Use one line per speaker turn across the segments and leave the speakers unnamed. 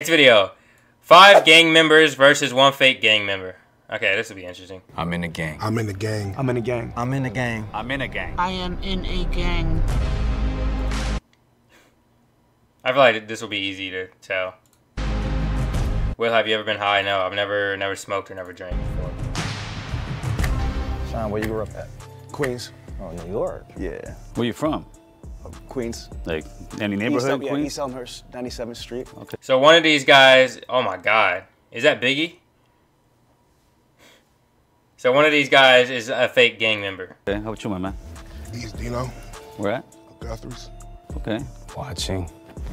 Next video. Five gang members versus one fake gang member. Okay, this will be interesting.
I'm in the gang.
I'm in the gang.
I'm in a gang.
I'm in the gang.
I'm in a gang.
I am in a gang.
I feel like this will be easy to tell. Will, have you ever been high? No, I've never never smoked or never drank before.
Sean, where you grew up at?
Queens.
Oh, New York.
Yeah.
Where you from?
Queens.
Like any neighborhood
Elm-
in
yeah,
Queens?
East Elmhurst, 97th Street. Okay.
So one of these guys, oh my god, is that Biggie? So one of these guys is a fake gang member.
Okay, how about you, my man?
East Dino.
Where at?
Guthrie's.
Okay.
Watching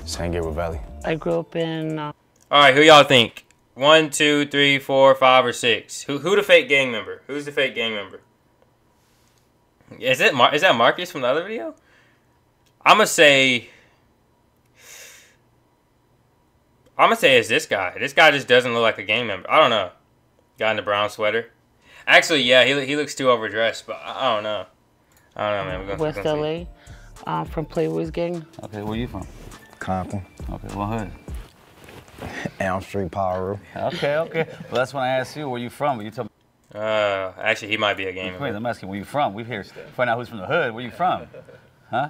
San Gabriel Valley.
I grew up in. Uh,
All right, who y'all think? One, two, three, four, five, or six? Who who the fake gang member? Who's the fake gang member? Is it Mar- is that Marcus from the other video? I'm gonna say. I'm gonna say it's this guy. This guy just doesn't look like a gang member. I don't know. Guy in the brown sweater. Actually, yeah, he he looks too overdressed, but I, I don't know. I don't know, man. We're gonna,
West
we're gonna see.
LA, um, from Playboy's gang.
Okay, where you from?
Compton.
Okay, what hood?
Elm Street Power Room.
Okay, okay. well, that's when I asked you where you from. You told me.
Uh, actually, he might be a gang
Wait,
member.
I'm asking where you from. We've here find out who's from the hood. Where you from? Huh?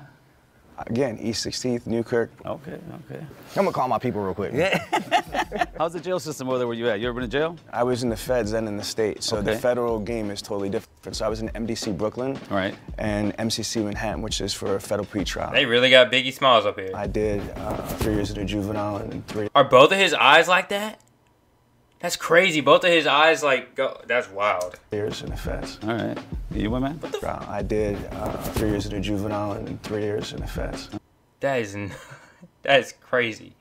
Again, East 16th, Newkirk.
Okay, okay.
I'm gonna call my people real quick.
Yeah. How's the jail system over there where you at? You ever been in jail?
I was in the feds and in the state, so the federal game is totally different. So I was in MDC Brooklyn
All right.
and MCC Manhattan, which is for federal pretrial.
They really got Biggie Smalls up here.
I did uh, three years in a juvenile and three
Are both of his eyes like that? That's crazy. Both of his eyes like go. That's wild.
years in the feds.
All right. You what, man?
Uh, I did uh, three years in a juvenile and three years in the feds.
That is, n- that is crazy.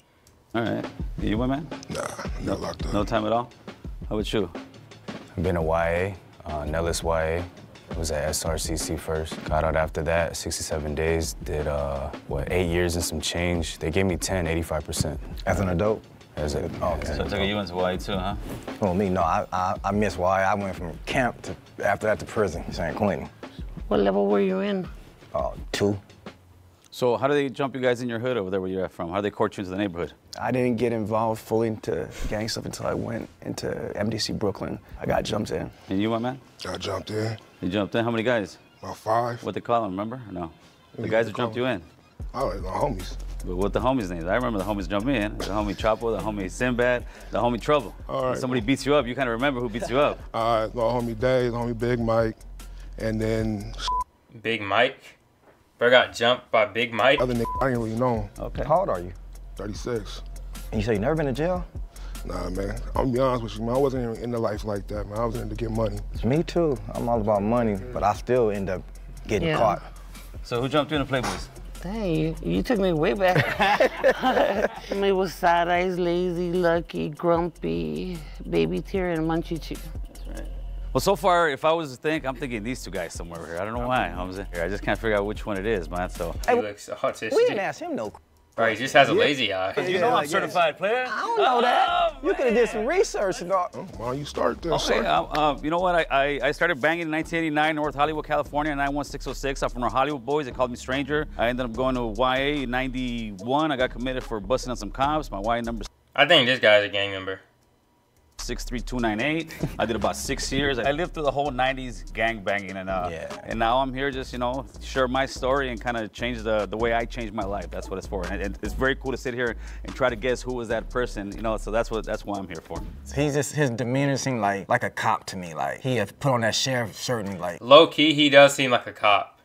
All right. You what, man?
Nah, not locked up.
No time at all? How about you?
I've been a YA, uh, Nelles YA. Was at SRCC first. Got out after that, 67 days. Did, uh, what, eight years and some change. They gave me 10, 85%. As an adult? As a, oh, okay.
So I took you into Hawaii too, huh?
Oh, me, no, I, I, I miss YA. I went from camp to, after that to prison, San Quentin.
What level were you in?
Uh, two.
So how do they jump you guys in your hood over there where you're at from? How do they court you into the neighborhood?
I didn't get involved fully into gang stuff until I went into MDC Brooklyn. I got jumped in.
And you what, man?
I jumped in.
You jumped in? How many guys?
About five.
What they call them, remember? No? The guys
they
who jumped
call
you in.
Oh, my homies.
But what the homies' names? I remember the homies jumped me in. The homie Chapo, the homie Sinbad, the homie Trouble.
All
When somebody beats you up, you kind of remember who beats you up.
Uh, my homie Dave, the homie Big Mike, and then
Big Mike. Bro got jumped by Big Mike.
other nigga I didn't really know him.
Okay.
How old are you?
36.
And you say you never been to jail?
Nah, man. I'm gonna be honest with you, man. I wasn't even into life like that, man. I was in to get money.
Me too. I'm all about money, but I still end up getting
Yeah.
caught.
So who jumped you in the Playboys?
Dang, you, you took me way back. it was Side Eyes, Lazy, Lucky, Grumpy, Baby Tear, and Munchie Chew.
Well, so far, if I was to think, I'm thinking these two guys somewhere here. I don't know why. I'm just, I just can't figure out which one it is, man. So.
He looks autistic.
We didn't ask him no.
Bro, he just has a lazy eye.
You know I'm certified player.
I don't know that. Oh, you could have did some research and all.
Oh, why don't you start this?
Okay,
son?
uh, uh, you know what? I, I, I started banging in 1989, North Hollywood, California, 91606. I'm from the Hollywood boys. They called me Stranger. I ended up going to YA in 91. I got committed for busting on some cops. My YA number
I think this guy's a gang member.
63298. I did about six years. I lived through the whole 90s gang banging, and uh,
Yeah.
and now I'm here just you know share my story and kind of change the the way I changed my life. That's what it's for, and it, it's very cool to sit here and try to guess who was that person. You know, so that's what that's why I'm here for.
He's just his demeanor seemed like like a cop to me. Like he had put on that sheriff shirt and like,
Low key, he does seem like a cop.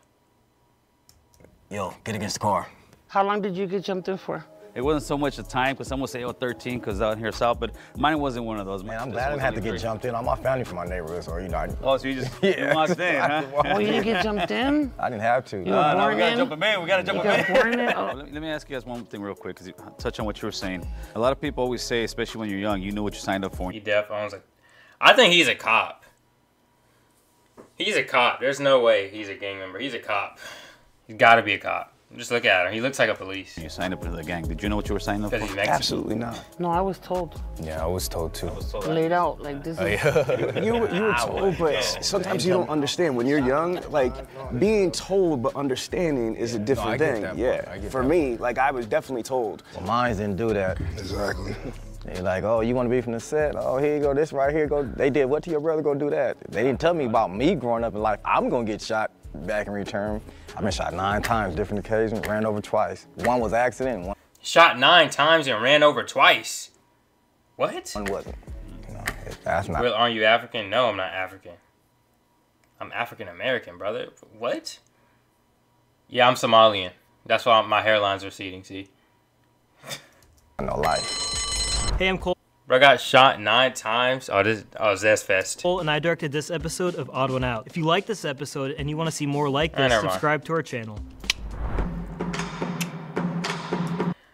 yo, get against the car.
How long did you get jumped in for?
It wasn't so much the time, because some would say, oh, 13, because out here south, but mine wasn't one of those.
Man, I'm glad I didn't have to get
three.
jumped in. All my family from my neighborhood, so you know, I,
Oh, so you just
Yeah.
you walked in, huh?
Oh, you didn't get jumped in?
I didn't have to.
You
Uh,
were
no, we gotta
in?
jump him in. We gotta jump him in.
born?
Let
Oh,
me, let me ask you guys one thing real quick, because you touch on what you were saying. A lot of people always say, especially when you're young, you know what you signed up for.
He def owns a. I think he's a cop. He's a cop. There's no way he's a gang member. He's a cop. He's got to be a cop. Just look at him. He looks like a police.
You signed up for the gang. Did you know what you were signing up for?
Absolutely not.
no, I was told.
Yeah, I was told to.
Laid out. Like, this oh, is.
You, were- you were told, but sometimes you don't understand. When you're young, like being told but understanding is a different
get
thing.
that.
Yeah. For me, like I was definitely told.
Well, mine didn't do that.
Exactly.
They like, oh, you want to be from the set? Oh, here you go. This right here. Go. They did what to your brother? Go do that. They didn't tell me about me growing up in life. I'm gonna get shot back in return. I've been shot nine times, different occasions. Ran over twice. One was accident. One,
Shot nine times and ran over twice. What?
one wasn't. You know, it- that's not.
Well, aren't you African? No, I'm not African. I'm African American, brother. What? Yeah, I'm Somalian. That's why my hairline's receding. See, I
No life.
Hey, I'm Cole,
bro got shot nine times. Oh, this oh Zest Fest.
and I directed this episode of Odd One Out. If you like this episode and you want to see more like this,
never mind.
subscribe to our channel.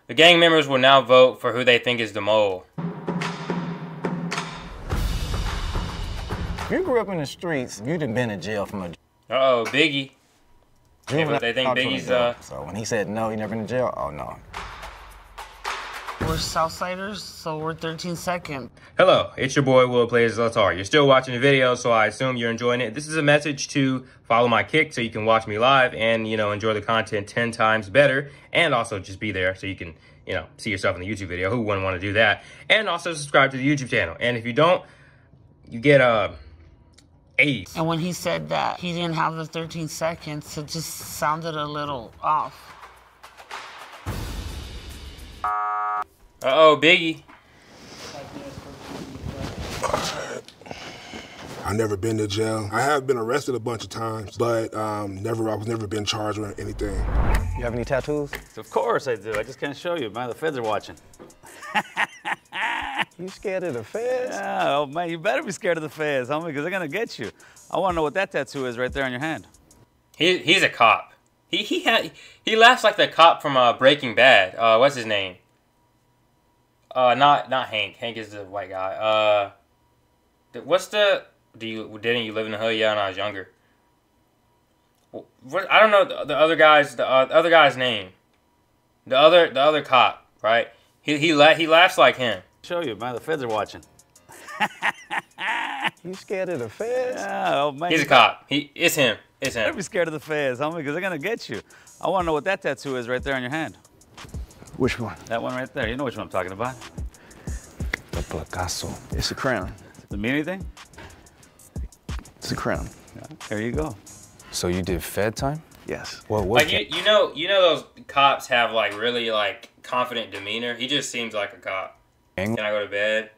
The gang members will now vote for who they think is the mole.
If you grew up in the streets, you'd have been in jail from a
Uh oh, Biggie.
juvenile.
they think Biggie's, uh,
So when he said no, he never been in jail. Oh no.
We're Southsiders, so we're 13 second.
Hello, it's your boy Will Plays Latar. You're still watching the video, so I assume you're enjoying it. This is a message to follow my kick so you can watch me live and, you know, enjoy the content 10 times better. And also just be there so you can, you know, see yourself in the YouTube video. Who wouldn't want to do that? And also subscribe to the YouTube channel. And if you don't, you get uh, AIDS.
And when he said that he didn't have the 13 seconds, it just sounded a little off.
Uh oh, Biggie.
I've never been to jail. I have been arrested a bunch of times, but um, never. I was never been charged with anything.
You have any tattoos?
Of course I do. I just can't show you, man. The feds are watching.
You scared of the feds?
Yeah, oh man, you better be scared of the feds, homie, because they're gonna get you. I want to know what that tattoo is right there on your hand.
He, he's a cop. He he had he laughs like the cop from uh, Breaking Bad. Uh, what's his name? Uh, not not Hank. Hank is the white guy. Uh, th- what's the? Do you didn't you live in the hood? Yeah, when I was younger. Wh- What I don't know the, the other guy's the uh, other guy's name. The other the other cop, right? He he la- he laughs like him.
Show you, man. The feds are watching.
You scared of the feds?
Yeah, oh man.
He's a
you
cop. He it's him. It's him.
better
him.
be scared of the feds, homie, because they're gonna get you. I want to know what that tattoo is right there on your hand.
Which one?
That one right there. You know which one I'm talking about.
The placazo.
It's a crown.
Does it mean anything?
It's a crown.
There you go.
So you did Fed time?
Yes.
What? What?
Like you, you know you know those cops have like really like confident demeanor. He just seems like a cop.
gang-
Can I go to bed?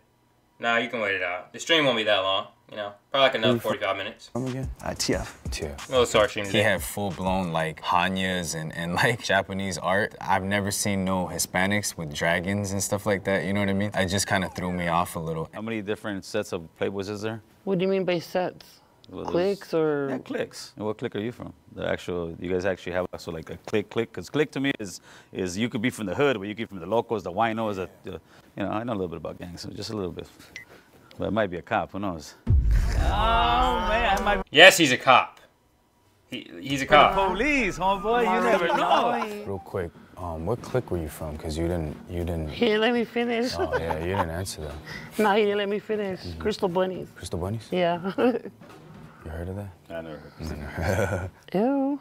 Nah, you can wait it out. The stream won't be that long. You know, probably like another forty-five minutes.
Come again?
ITF.
Yeah.
A little short stream
He had full blown like hannyas and, and like Japanese art. I've never seen no Hispanics with dragons and stuff like that. You know what I mean? It just kind of threw me off a little.
How many different sets of Playboys is there?
What do you mean by sets?
Well,
Clicks or?
Yeah, clicks. And what click are you from? The actual, you guys actually have also like a click, click. Because click to me is is you could be from the hood, but you could be from the locals, the winos, the, the, you know, I know a little bit about gangs, so just a little bit. But it might be a cop, who knows? Oh man, I
Yes, he's a cop. He, he's a
be
cop.
police, homeboy. You never know.
Real quick, um, what clique were you from? Cause you didn't, you didn't.
He didn't let me finish.
Oh yeah, you didn't answer that.
no, he didn't let me finish. Crystal bunnies.
Crystal bunnies?
Yeah.
You heard of that?
I never heard.
Ew.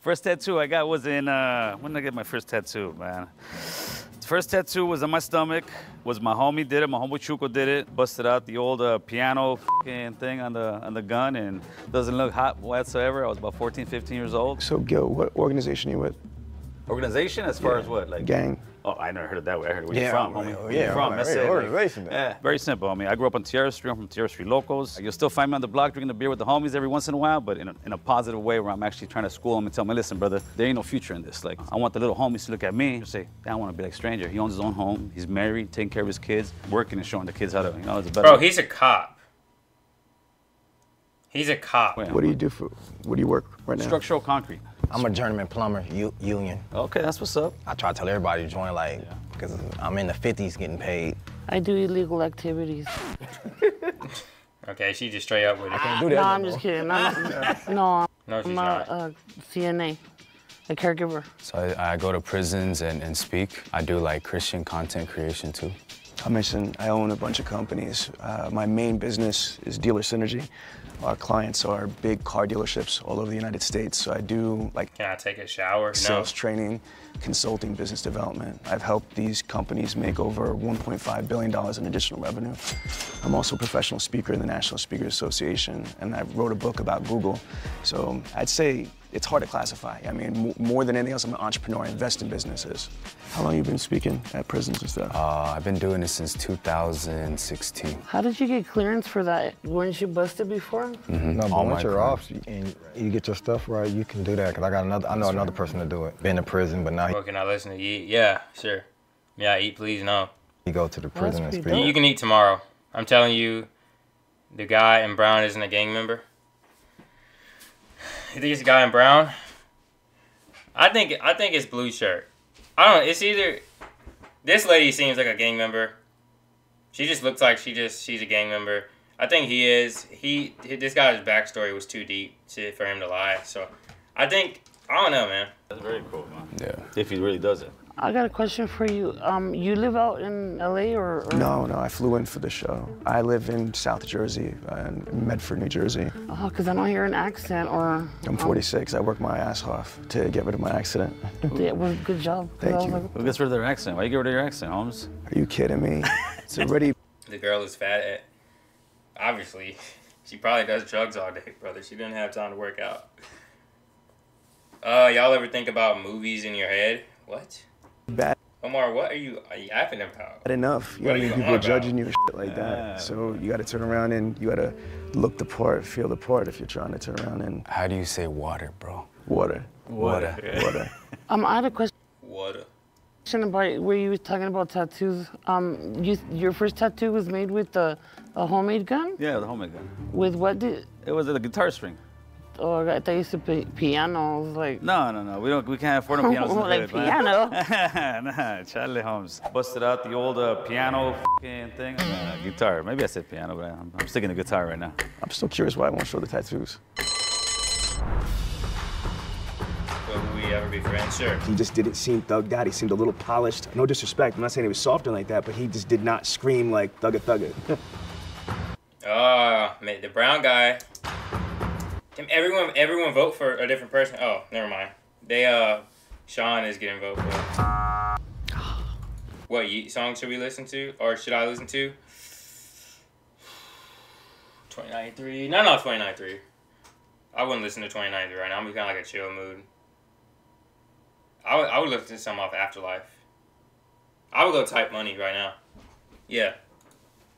First tattoo I got was in uh, when did I get my first tattoo, man? First tattoo was on my stomach. Was my homie did it? My homie Chuco did it. Busted out the old uh, piano fing thing on the on the gun and doesn't look hot whatsoever. I was about 14, 15 years old.
So, Gil, what organization you with?
Organization as far as what? Like
Gang.
Oh, I never heard of that way. I heard where
Yeah,
you from,
right.
homie.
Oh,
Where
yeah,
you from?
right,
That's
right.
it.
Organization, then.
yeah, very simple, homie. I grew up on Tierra Street. I'm from Tierra Street locals. You'll still find me on the block drinking a beer with the homies every once in a while, but in a, in a positive way where I'm actually trying to school them and tell them, listen, brother, there ain't no future in this. Like, I want the little homies to look at me and say, I want to be like Stranger. He owns his own home. He's married, taking care of his kids, working and showing the kids how to, you know, it's a better
Bro, he's a cop. He's a cop.
way.
What do you do for, what do you work right now?
Structural concrete.
I'm a journeyman plumber, u- union.
Okay, that's what's up.
I try to tell everybody to join, like, because I'm in the 50s getting paid.
I do illegal activities.
Okay, she just straight up with it.
I, can't do that.
No,
that
I'm
no
just
more.
kidding. No, no,
No, she's
I'm a,
not.
a CNA, a caregiver.
So I, I go to prisons and, and speak. I do like Christian content creation too.
I mentioned I own a bunch of companies. Uh, my main business is Dealer Synergy. Our clients are big car dealerships all over the United States. So I do like
Can I take a shower?
sales training, consulting, business development. I've helped these companies make over $1.5 billion in additional revenue. I'm also a professional speaker in the National Speakers Association, and I wrote a book about Google. So I'd say it's hard to classify. I mean, m- more than anything else, I'm an entrepreneur. I invest in businesses. How long you been speaking at prisons and stuff?
Uh, I've been doing this since 2016.
How did you get clearance for that? Weren't you busted before?
No, but
All
once you're off and you get your stuff right, you can do that. Cause I got another, I know another person to do it. Been in prison, but now
Well, can I listen to you? Yeah, sure. Yeah, eat please no.
he go to the prison and speak.
You, you can eat tomorrow. I'm telling you, the guy in brown isn't a gang member. You think it's a guy in brown? I think I think it's blue shirt. I don't. know. It's either this lady seems like a gang member. She just looks like she just she's a gang member. I think he is. He this guy's backstory was too deep to, for him to lie. So I think I don't know, man.
That's very cool, man.
Yeah.
If he really does it.
I got a question for you. Um, you live out in LA or? or
No, no, I flew in for the show. I live in South Jersey, uh, in Medford, New Jersey.
Oh, because I don't hear an accent or.
I'm 46. I worked my ass off to get rid of my accident.
Yeah, well, good job.
Thank you.
like,
Who gets rid of their accent? Why you get rid of your accent, Holmes?
Are you kidding me? It's already
The girl is fat. At, obviously, she probably does drugs all day, brother. She didn't have time to work out. Uh, y'all ever think about movies in your head? What?
Bad
Omar, what are you yapping about?
enough. You
What
gotta
you
get
on
people
about?
judging you and shit like that. So you gotta turn around and you gotta look the part, feel the part if you're trying to turn around and
How do you say water, bro?
water,
Water.
water.
um, I had a question
What?
about where you were talking about tattoos. Um, you, your first tattoo was made with a, a homemade gun.
Yeah, the homemade gun.
With what did?
It was a guitar string.
Oh, I thought you used to play piano. I was like.
No, no, no. We don't. We can't afford no pianos.
like
hood,
piano.
nah, Charlie Holmes busted out the old uh, piano fing thing. Uh, guitar. Maybe I said piano, but I'm, I'm sticking to guitar right now.
I'm still curious why I won't show the tattoos.
Will we ever be friends? Sure.
He just didn't seem thugged out. He seemed a little polished. No disrespect. I'm not saying he was softer like that, but he just did not scream like thugga thugga.
Uh, man, the brown guy. Everyone, everyone vote for a different person? Oh, never mind. They, uh, Sean is getting voted for. What song should we listen to, or should I listen to? 29.3. No, no, 29.3. I wouldn't listen to 29.3 right now. I'm kind of like a chill mood. I would, I would listen to some off Afterlife. I would go type money right now. Yeah,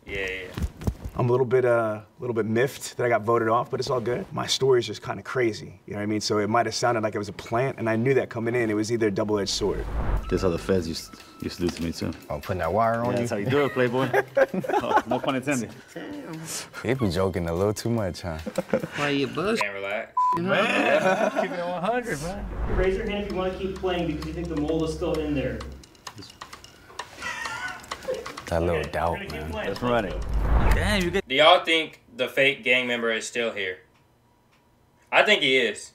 yeah, yeah.
I'm a little bit, uh, a little bit miffed that I got voted off, but it's all good. My story is just kind of crazy. You know what I mean? So it might have sounded like it was a plant, and I knew that coming in, it was either a double-edged sword.
This how the feds used, used to do to me too.
I'm putting that wire on
Yeah,
you.
that's how you do it, Playboy. Oh, no pun intended.
He be joking a little too much, huh?
Why you bush?
Can't relax.
Keep it 100, man.
Raise your hand if you want to keep playing because you think the mole is still in there.
That little
Okay,
doubt,
we're gonna keep
man.
Let's run it. Damn, you get.
Do y'all think the fake gang member is still here? I think he is.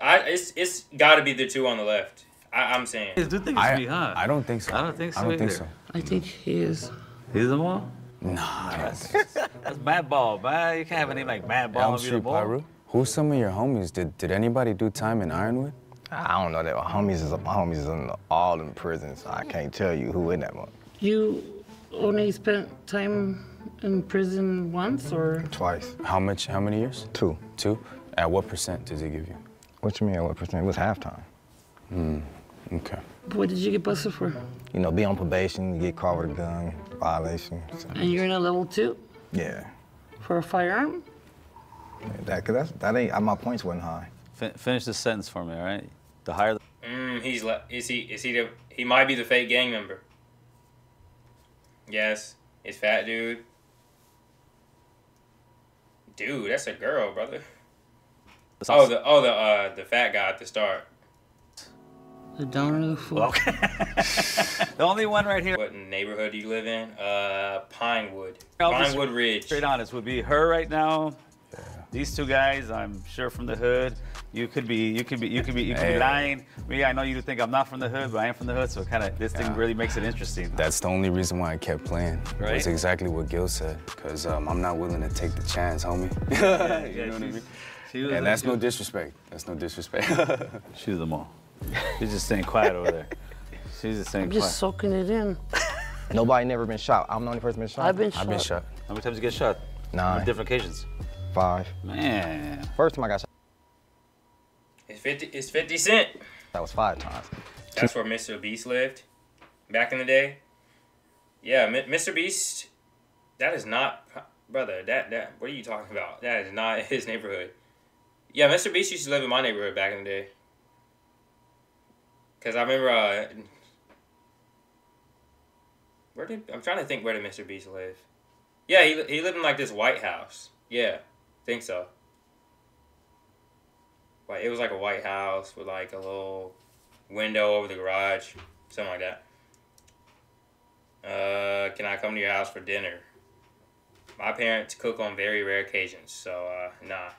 I it's it's got to be the two on the left. I, I'm saying.
I do think it should be, huh?
I don't think so.
I don't think so
I don't think
either.
so.
I think he is.
He's the one?
Nah, that's,
That's Madball, man. You can't have a name like Madball
Elm
and the
Street
ball.
Pyru. Who's some of your homies? Did did anybody do time in Ironwood?
I don't know that. My homies is my homies is in the, all in prisons. I can't tell you who in that one.
You only spent time in prison once, or
Twice.
How much? How many years?
Two.
Two. At what percent does he give you?
What you mean? At what percent? It was halftime.
Hmm, Okay.
what did you get busted for?
You know, be on probation, you get caught with a gun, violation. So,
And you're in a level two
yeah.
for a firearm?
That, cause that's, that ain't, my points wasn't high.
Fin- finish the sentence for me, all right? The higher the.
Mm, he's le- is he is he the he might be the fake gang member. Yes, it's fat dude. Dude, that's a girl, brother. Oh, the oh the uh the fat guy at the start.
The downer of the fool.
Okay. the only one right here,
What neighborhood do you live in? Uh, Pinewood.
I'll just-
Pinewood Ridge.
straight honest, would be her right now. These two guys, I'm sure from the hood. You could be, you could be, you could be, you could
Hey.
be lying. Me, I know you think I'm not from the hood, but I am from the hood, so kind of this thing really makes it interesting.
That's the only reason why I kept playing.
Right.
That's exactly what Gil said. Because um, I'm not willing to take the chance, homie. you know what I mean? And
like-
that's no disrespect. That's no disrespect.
She's the mall. She's just staying quiet over there. She's just staying
I'm
quiet.
just soaking it in.
Nobody never been shot. I'm the only person been shot.
I've been shot.
I've been
shot.
shot.
How many times you get shot?
Nine.
On different occasions.
Five.
Man.
First time I got shot,
It's 50, it's 50 Cent.
that was five times.
That's where Mr. Beast lived back in the day. Yeah, Mi- Mr. Beast, that is not, brother, that, that, what are you talking about? That is not his neighborhood. Yeah, Mr. Beast used to live in my neighborhood back in the day. Because I remember, uh, where did, I'm trying to think where did Mr. Beast live? Yeah, he, he lived in like this White House. Yeah, think so. Like, it was like a White House with like a little window over the garage, something like that. Uh, can I come to your house for dinner? My parents cook on very rare occasions, so uh, nah.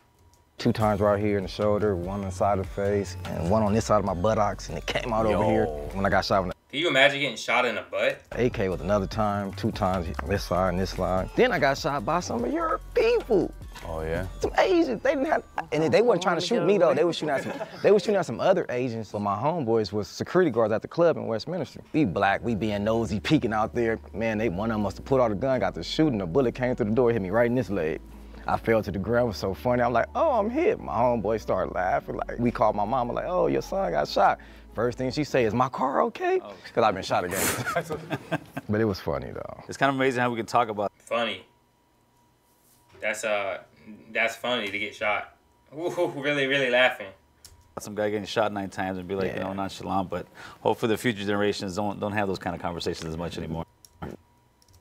Two times right here in the shoulder, one on the side of the face, and one on this side of my buttocks, and it came out over here when I got shot in the
Can you imagine getting shot in the butt?
AK was another time, two times this side and this side. Then I got shot by some of your people.
Oh, yeah?
Some Asians. They didn't have, and they wasn't trying to shoot me though. They was shooting at some, they was shooting at some other Asians. So my homeboys was security guards at the club in Westminster. We black, we being nosy, peeking out there. Man, they one of them must have put out a gun, got the shooting. A bullet came through the door, hit me right in this leg. I fell to the ground. It was so funny. I'm like, oh, I'm hit. My homeboy started laughing. Like we called my mama, like, oh, your son got shot. First thing she say is, my car okay? Cause I've been shot again. but it was funny though.
It's kind of amazing how we can talk about
Funny. That's uh, that's funny to get shot. Ooh, really, really laughing.
some guy getting shot nine times and be like, you know, nonchalant. But hopefully the future generations don't don't have those kind of conversations as much anymore.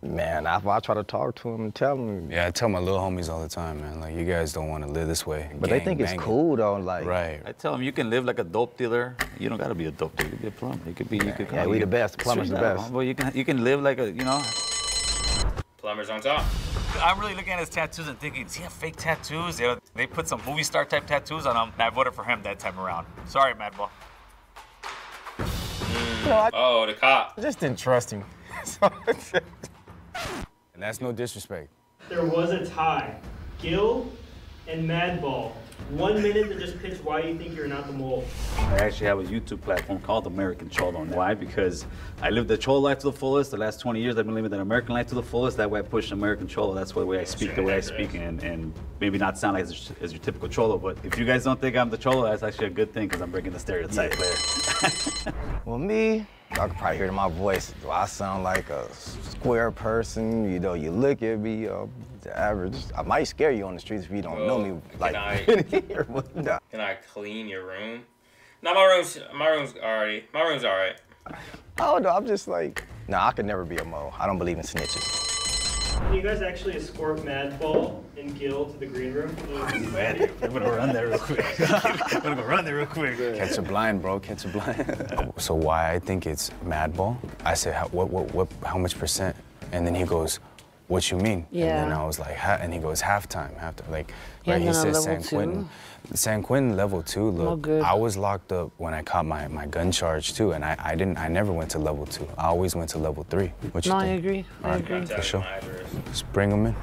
Man, I, I try to talk to him and tell him.
Yeah, I tell my little homies all the time, man. Like, you guys don't want to live this way.
But they
Gang
think it's
banging.
cool though, like.
Right.
I tell them you can live like a dope dealer. You don't got to be a dope dealer. You can be a plumber. You could be. You could.
Yeah,
you
we the
could-
best. Plumbers the
Straight up,
best.
Well, you can you can live like a you know.
Plumbers on top.
I'm really looking at his tattoos and thinking, does he have fake tattoos? They, they put some movie star type tattoos on him, and I voted for him that time around. Sorry, Madball. Mm.
Oh, the cop.
Just didn't trust him.
And that's no disrespect.
There was a tie. Gil and Madball. One minute to just pitch why you think you're not the mole.
I actually have a YouTube platform called American Cholo. Why? Because I lived the Cholo life to the fullest. The last 20 years, I've been living the American life to the fullest. That way, I push American Cholo. That's the way I speak, the way I speak, and, and maybe not sound like as, as your typical Cholo. But if you guys don't think I'm the Cholo, that's actually a good thing because I'm breaking the stereotype there.
Well, me, y'all can probably hear my voice. Do I sound like a square person? You know, you look at me, uh, the average. I might scare you on the streets if you don't know me.
Can
Like,
I-
here, but nah.
Can I clean your room? No, my room's my room's already. My room's all right.
Oh no, I'm just like, nah, I could never be a mo. I don't believe in snitches.
Can you guys actually escort Madball and Gil to the green room?
I'm gonna run there real quick. I'm gonna go run there real quick.
Catch a blind, bro. Catch a blind. so why I think it's Madball? I said, how, what, what, what, how much percent? And then he goes, what you mean? Yeah. And then I was like, ha-, and he goes, halftime, halftime. Like,
Yeah,
right, he
and then a
says
level
San Quentin. San Quentin level two, look. I was locked up when I caught my, my gun charge too, and I, I didn't, I never went to level two. I always went to level three. What you
No, I
think?
agree. I
All right,
agree.
For sure.
My address.
Just bring him in.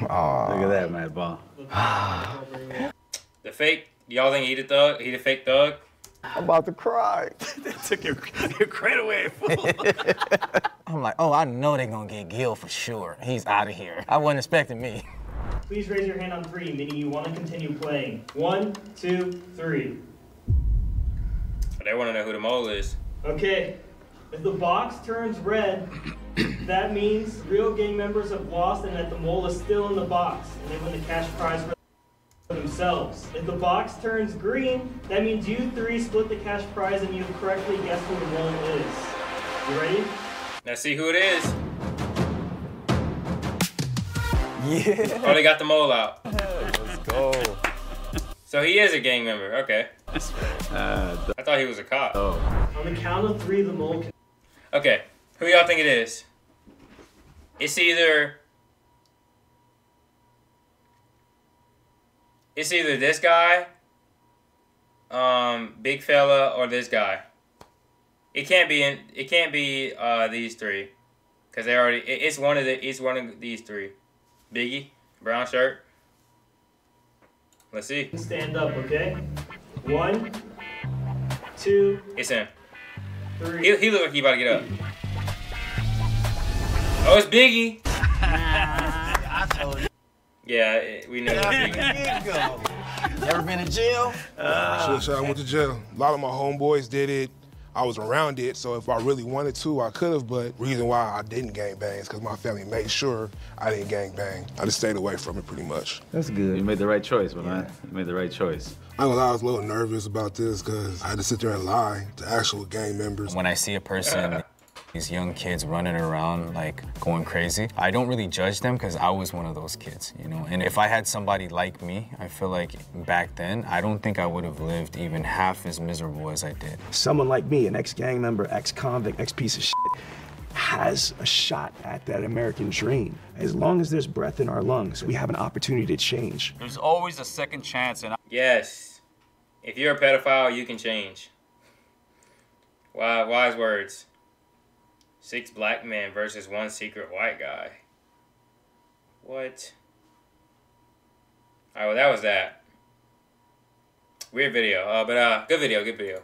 Look at that, Madball.
The fake. Y'all think he the thug? He the fake thug?
I'm about to cry.
they Took your, your credit away.
I'm like, oh, I know they're gonna get Gil for sure. He's out of here. I wasn't expecting me.
Please raise your hand on three, meaning you want to continue playing. One, two, three.
They want to know who the mole is.
Okay. If the box turns red, that means real gang members have lost and that the mole is still in the box, and they win the cash prize for themselves. If the box turns green, that means you three split the cash prize and you have correctly guessed who the mole is. You ready?
Let's see who it is.
Yeah.
Oh, they got the mole out.
Let's go.
So he is a gang member. Okay.
Uh,
I thought he was a cop.
On the count of three, the mole can.
Okay. Who y'all think it is? It's either. It's either this guy um, big fella, or this guy. It can't be in. It can't be uh, these three, cause they already. It, it's one of the. It's one of these three. Biggie, brown shirt. Let's see.
Stand up, okay? One, two,
It's him.
three.
He, he look like he about to get up. Oh, it's Biggie.
I told you.
Yeah, it- we know it's Biggie.
go. Never been in jail?
Uh, Should say I went to jail. A lot of my homeboys did it. I was around it, so if I really wanted to, I could have. But reason why I didn't gang bang is because my family made sure I didn't gang bang. I just stayed away from it pretty much.
That's good. You made the right choice, man. You made the right choice.
I ain't gonna I was a little nervous about this because I had to sit there and lie to actual gang members.
When I see a person, these young kids running around like going crazy, I don't really judge them because I was one of those kids, you know. And if I had somebody like me, I feel like back then, I don't think I would have lived even half as miserable as I did.
Someone like me, an ex-gang member, ex-convict, ex-piece of shit, has a shot at that American dream. As long as there's breath in our lungs, we have an opportunity to change.
There's always a second chance, and
Yes. If you're a pedophile, you can change. Wise, wise words. Six black men versus one secret white guy. What? Alright, well, that was that. Weird video. Uh, but, uh, good video, good video.